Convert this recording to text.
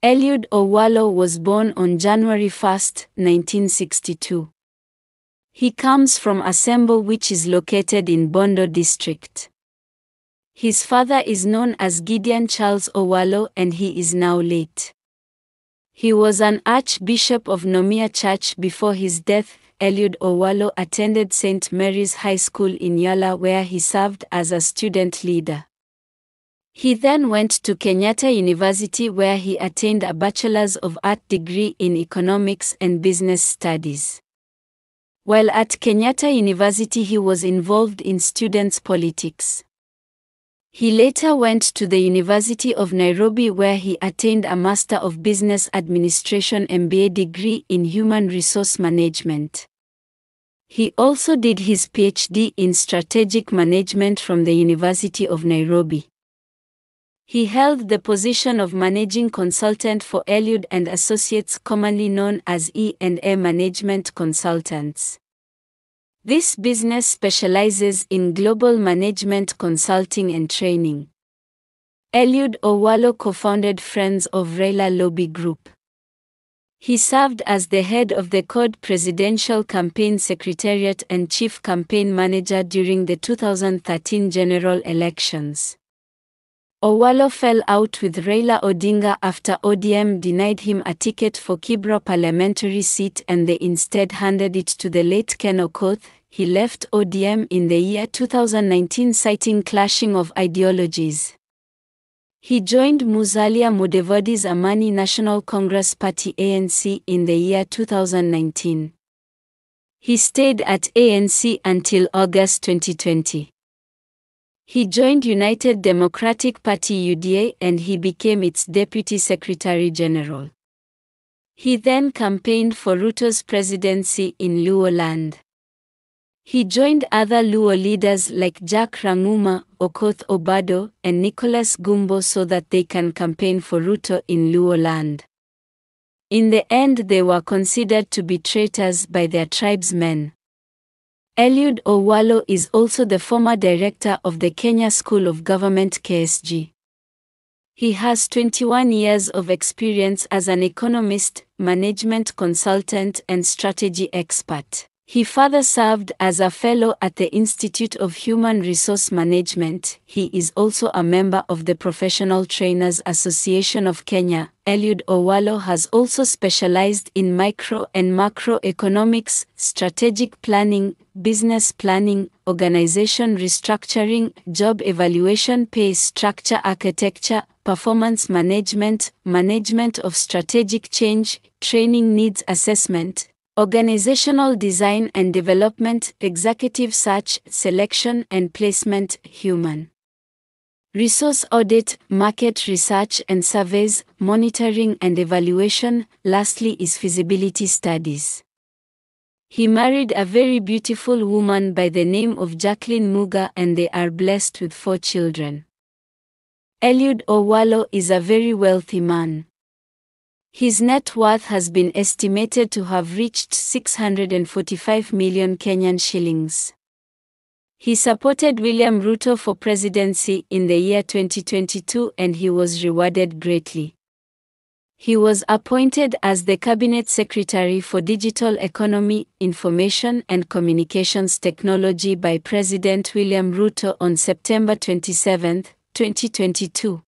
Eliud Owalo was born on January 1, 1962. He comes from Asembo which is located in Bondo district. His father is known as Gideon Charles Owalo and he is now late. He was an Archbishop of Nomia Church before his death. Eliud Owalo attended St. Mary's High School in Yala where he served as a student leader. He then went to Kenyatta University where he attained a Bachelor's of Art degree in Economics and Business Studies. While at Kenyatta University he was involved in students' politics. He later went to the University of Nairobi where he attained a Master of Business Administration MBA degree in Human Resource Management. He also did his PhD in Strategic Management from the University of Nairobi. He held the position of managing consultant for Eliud and Associates commonly known as E&A Management Consultants. This business specializes in global management consulting and training. Eliud Owalo co-founded Friends of Raila Lobby Group. He served as the head of the CORD Presidential Campaign Secretariat and Chief Campaign Manager during the 2013 general elections. Owalo fell out with Raila Odinga after ODM denied him a ticket for Kibra parliamentary seat and they instead handed it to the late Ken Okoth. He left ODM in the year 2019 citing clashing of ideologies. He joined Musalia Mudavadi's Amani National Congress Party ANC in the year 2019. He stayed at ANC until August 2020. He joined United Democratic Party UDA and he became its Deputy Secretary General. He then campaigned for Ruto's presidency in Luo land. He joined other Luo leaders like Jack Ranguma, Okoth Obado, and Nicholas Gumbo so that they can campaign for Ruto in Luo land. In the end, they were considered to be traitors by their tribesmen. Eliud Owalo is also the former director of the Kenya School of Government KSG. He has 21 years of experience as an economist, management consultant, and strategy expert. He further served as a fellow at the Institute of Human Resource Management. He is also a member of the Professional Trainers Association of Kenya. Eliud Owalo has also specialized in micro and macroeconomics, strategic planning, business planning, organization restructuring, job evaluation, pay structure architecture, performance management, management of strategic change, training needs assessment, Organizational design and development, executive search, selection and placement, human. Resource audit, market research and surveys, monitoring and evaluation, lastly is feasibility studies. He married a very beautiful woman by the name of Jacqueline Muga and they are blessed with four children. Eliud Owalo is a very wealthy man. His net worth has been estimated to have reached 645 million Kenyan shillings. He supported William Ruto for presidency in the year 2022 and he was rewarded greatly. He was appointed as the Cabinet Secretary for Digital Economy, Information and Communications Technology by President William Ruto on September 27, 2022.